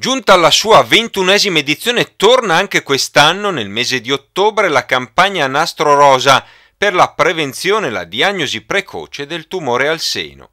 Giunta alla sua ventunesima edizione, torna anche quest'anno, nel mese di ottobre, la campagna Nastro Rosa per la prevenzione e la diagnosi precoce del tumore al seno.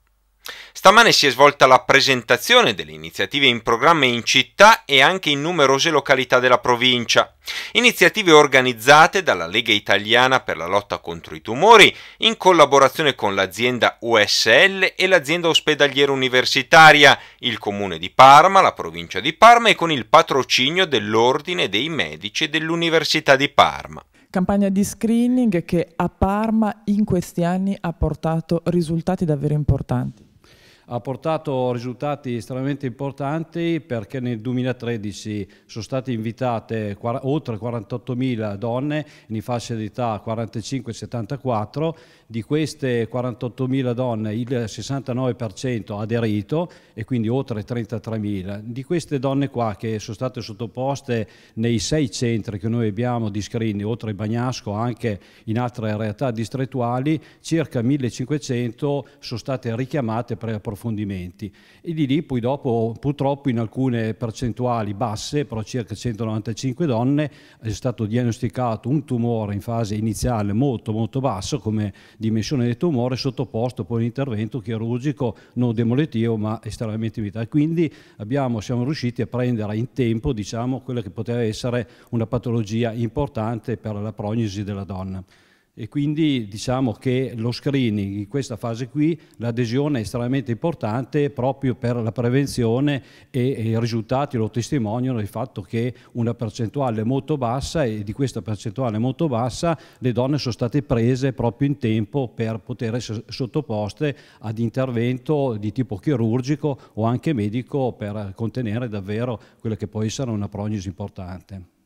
Stamane si è svolta la presentazione delle iniziative in programma in città e anche in numerose località della provincia. Iniziative organizzate dalla Lega Italiana per la lotta contro i tumori in collaborazione con l'azienda USL e l'azienda ospedaliera universitaria, il comune di Parma, la provincia di Parma e con il patrocinio dell'Ordine dei Medici dell'Università di Parma campagna di screening che a Parma in questi anni ha portato risultati davvero importanti ha portato risultati estremamente importanti perché nel 2013 sono state invitate oltre 48.000 donne in fascia di età 45-74, di queste 48.000 donne il 69% ha aderito e quindi oltre 33.000. Di queste donne qua che sono state sottoposte nei sei centri che noi abbiamo di screening, oltre a Bagnasco anche in altre realtà distrettuali, circa 1.500 sono state richiamate per approfondimenti approfondimenti e di lì poi dopo purtroppo in alcune percentuali basse, però circa 195 donne, è stato diagnosticato un tumore in fase iniziale molto molto basso come dimensione del tumore sottoposto poi a un intervento chirurgico non demolitivo ma estremamente vitale. Quindi abbiamo, siamo riusciti a prendere in tempo diciamo, quella che poteva essere una patologia importante per la prognosi della donna e quindi diciamo che lo screening in questa fase qui, l'adesione è estremamente importante proprio per la prevenzione e, e, i risultati lo testimoniano del fatto che una percentuale molto bassa e di questa percentuale molto bassa le donne sono state prese proprio in tempo per poter essere sottoposte ad intervento di tipo chirurgico o anche medico per contenere davvero quella che può essere una prognosi importante.